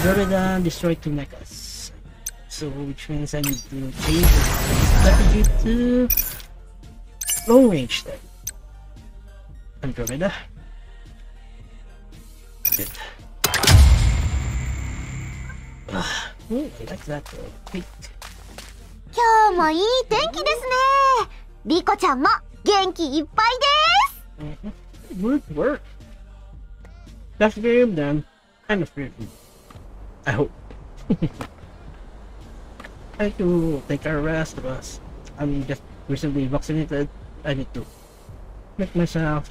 Florida destroyed Tunakas. So which means I need to change the strategy to long range then. Andromeda. Good. Uh, ooh, I like that quick. 今日もいい天気ですねリコちゃんも元気いっぱいです Good work. That's very done. I'm afraid of you. I hope. I do take a rest of us. I'm just recently vaccinated. I need to make myself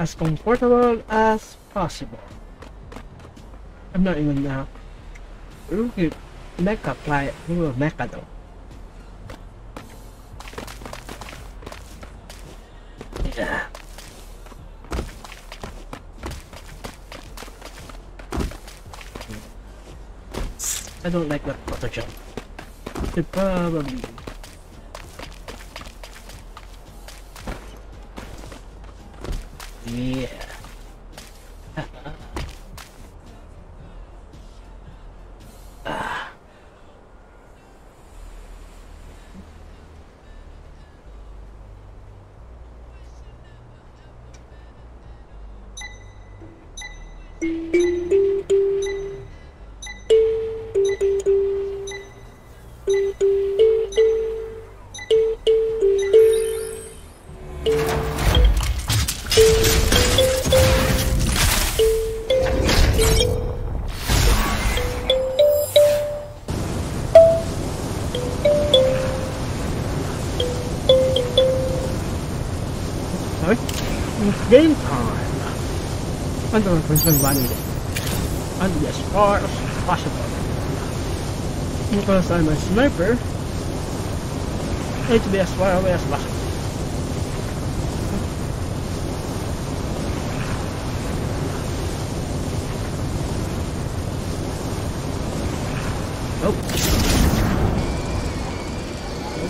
as comfortable as possible. I'm not even now. Look at Mecha Playa. Look at Mecha though. I don't like that protection. It probably Yeah. game time. And the represent vanity. And be as far as possible. Because I'm a sniper, I need to be as far away as possible. Oh. Nope.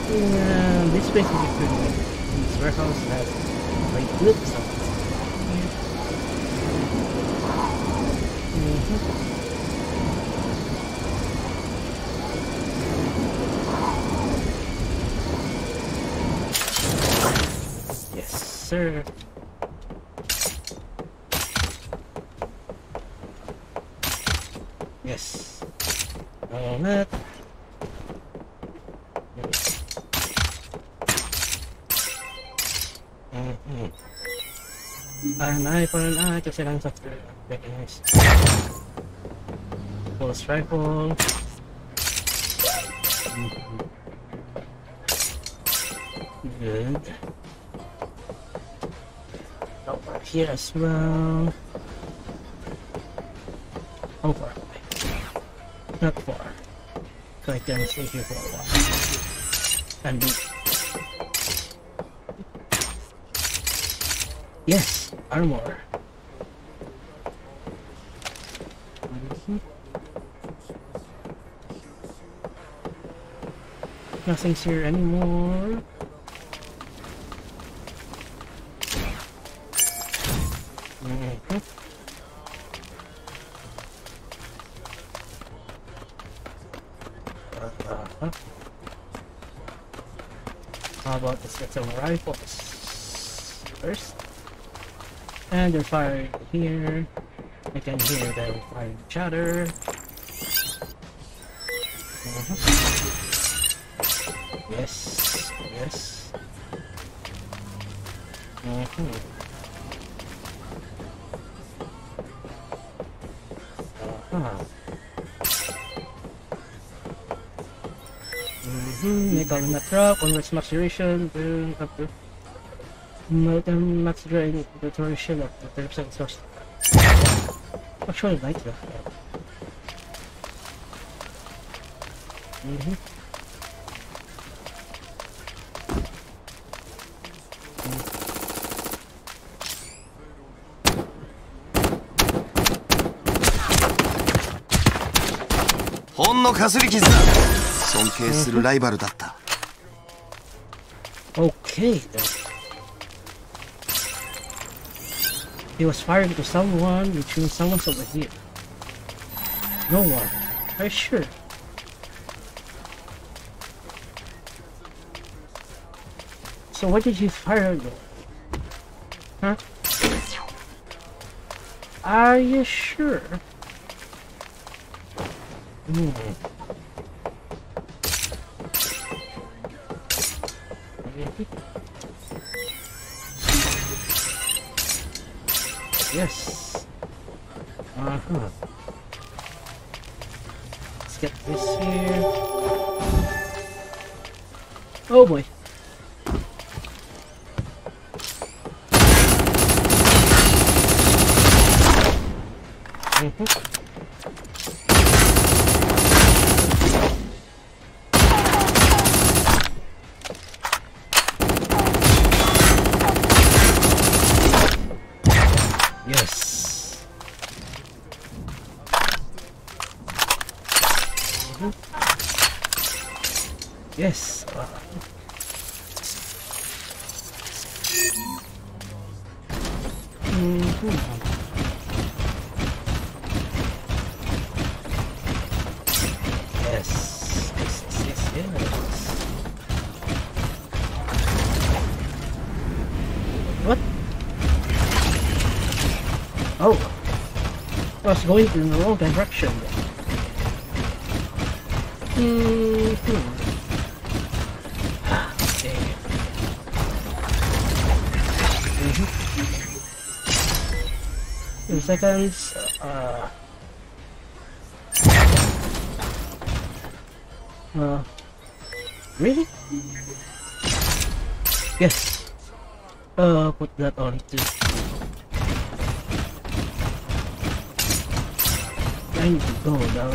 Okay, uh, this place is a good one. This warehouse has great looks Yes, sir. Yes. All that. Mm-hmm. Ang ay, parang ah, ito silang software. Very nice. Strike rifle. Good. Over oh, right here as well. How far away? Not far. So I can stay here for a while. And Yes! Armor! Nothing's here anymore. Mm How about let's get some rifles first? And they're firing here. I can hear them firing each other. Mm -hmm. Mm-hmm. Make all the truck, always maturation, Then up to melt max drain. the duration of the terms source. Actually, like that. Mm-hmm. のかすり傷だ尊敬するライバルだった Okay He was firing to someone, which means someone's over here. No one. Are you sure? So what did he fire at? Huh? Are you sure? Mm. Yes. Uh huh. Let's get this here. Oh boy. Mm -hmm. Yes! -hmm. yes, yes, yes! What? Oh! I was going in the wrong direction. Two seconds. Uh, uh, really? Yes. Uh, put that on too. I need to go now.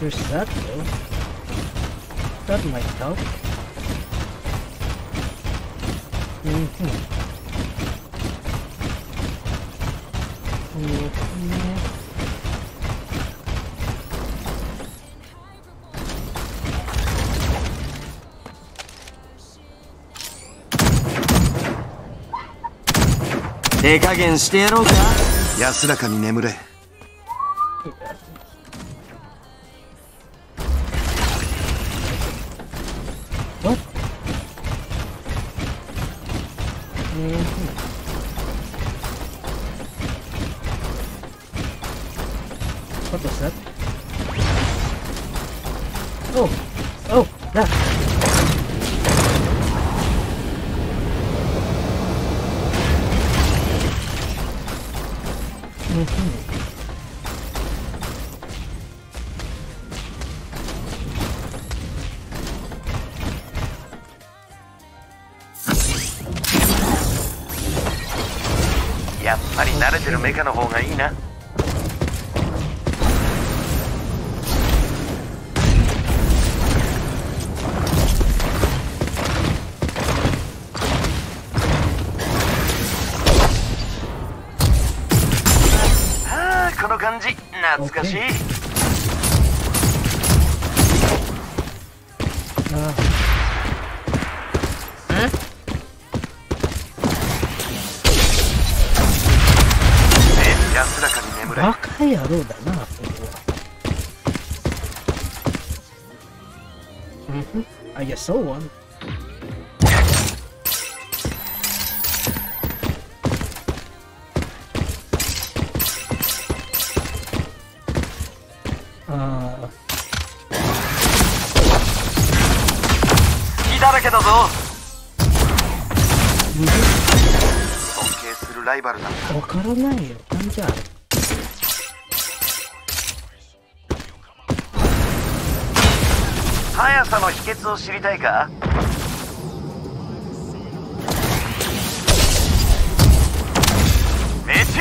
There's that though. That might help. Mm -hmm. Mm -hmm. 手加減してやろうか安らかに眠れ。やっぱり慣れてるメカの方がいいなあこの感じ懐かしいい、いろうだなそこはうんふん I らけだぞうは。わからないよなんじゃあ速さの秘訣を知りたいか命中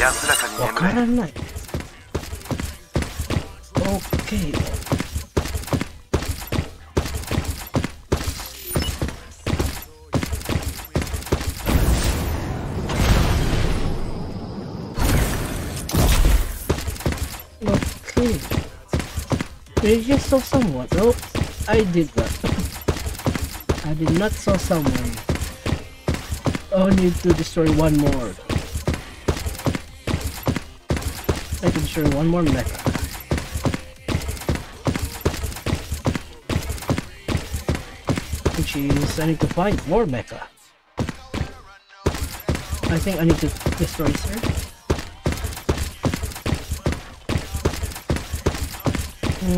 安らかに眠れ分からない They just saw someone. Oh, I did that. I did not saw someone. Oh, I need to destroy one more. I can destroy one more mecha. Which is, I need to find more mecha. I think I need to destroy her. おっと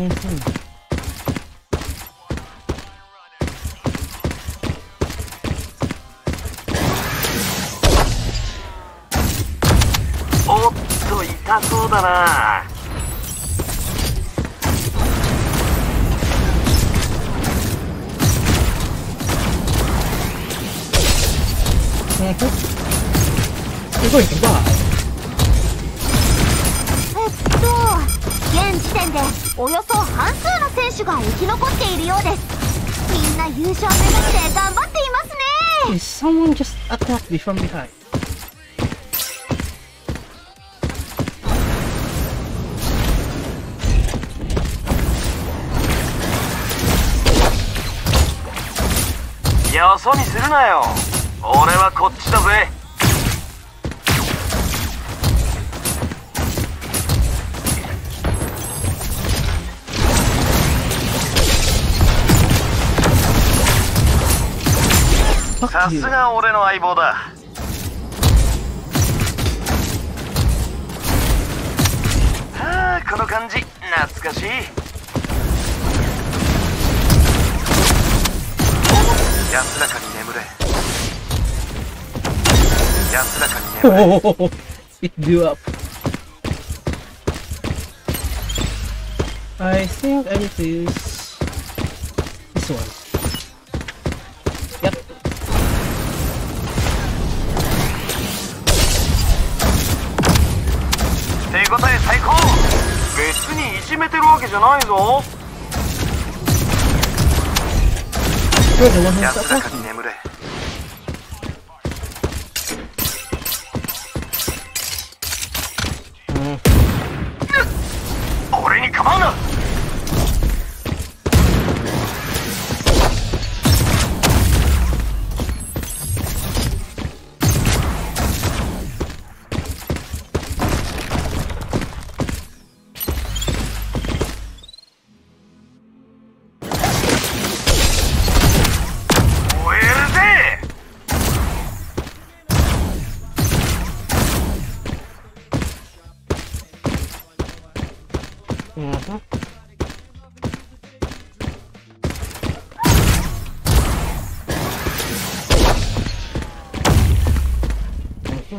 痛そうだなえっと現時点でおよそ半数の選手が生き残っているようですみんな優勝目指して頑張っていますね Is someone just attacked me from behind? そにするなよ。俺はこっちだぜ。さすが俺の相棒だはあこの感じ懐かしい安らかに眠れ安らかに眠れ It blew up I think I need to use this one 縮めてるわけじゃないぞ。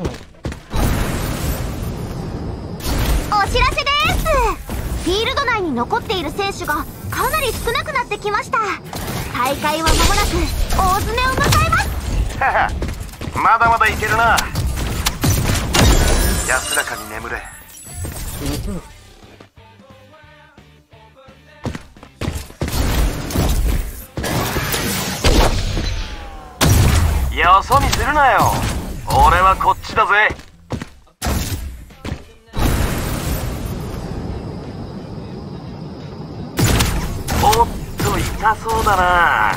お知らせですフィールド内に残っている選手がかなり少なくなってきました大会は間もなく大詰めを迎えます まだまだいけるな安らかに眠れ、よそ見するなよ俺はこっちちだぜおっと痛そうだな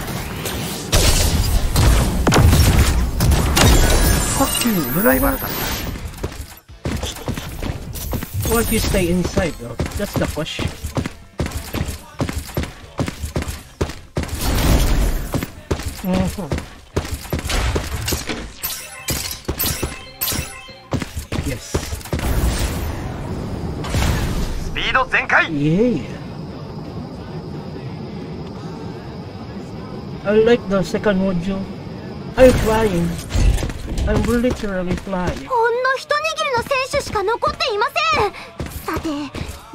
fucking ライバルだった Why do you stay inside though? That's the push. Mm-hmm. Yeah. I like the second module. I'm flying. I'm literally flying. ほんの一握りの選手しか残っていませんさて、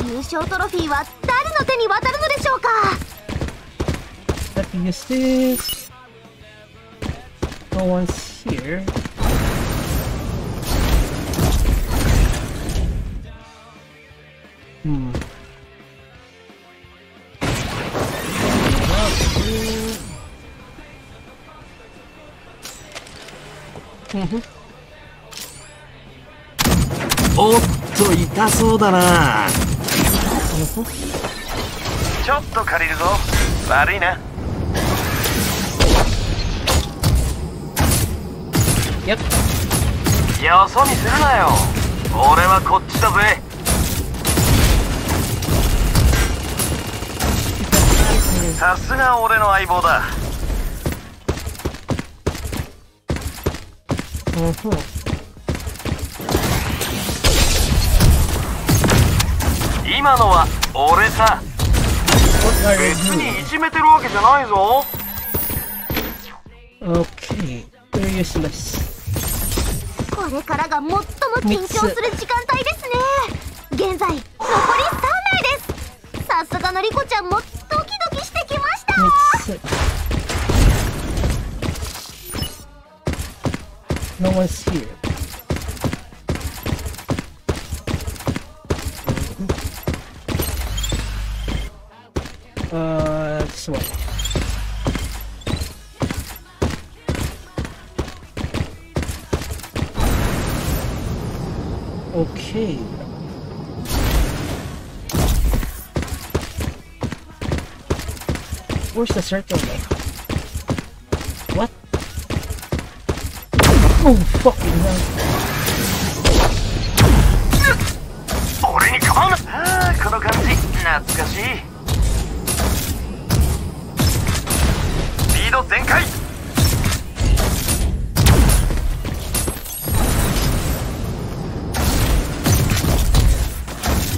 優勝トロフィーは誰の手に渡るのでしょうか What is this? No one's here. Hmm. おっと痛そうだなちょっと借りるぞ悪いなよよそ見するなよ俺はこっちだぜさすが俺の相棒だ今のは俺さ別にいじめてるわけじゃないぞ OK 共有しますこれからが最も緊張する時間帯ですね現在残り3名ですさすがのりこちゃんもドキドキしてきました no one's here. Uh, this way. Okay. Where's the circle though? Oh, fucking hell. にこの感じ懐かしいード開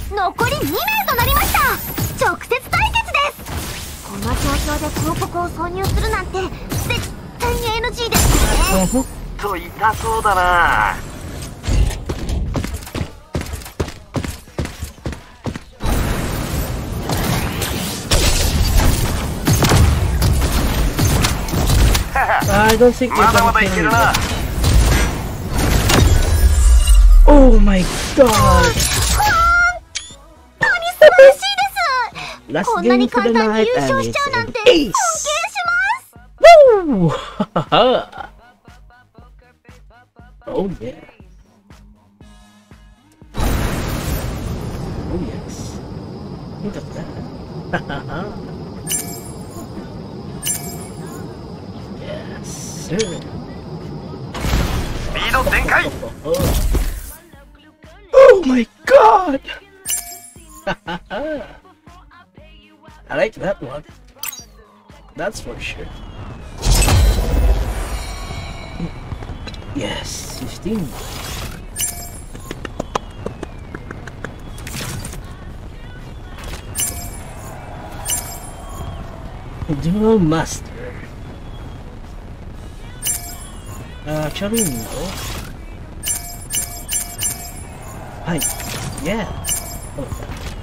残り2名となりました直接対決ですこの状況で広告を挿入するなんて絶対に NG ですねと痛そうだな まだまだいけるな Oh my god! こんなに簡単に優勝しちゃうなんて尊敬します Oh yeah. Oh yes. Look at that. yes, sir. Oh, oh my god! I like that one. That's for sure. Yes, 15. Dual Master. Uh, actually, no. Hi. Yeah. Okay. Oh.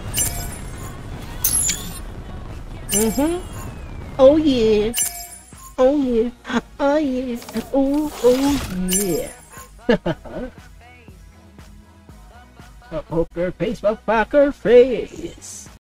Mm-hmm. Oh yeah. Oh yeah yeah, oh, oh yeah. up her face, motherfucker face.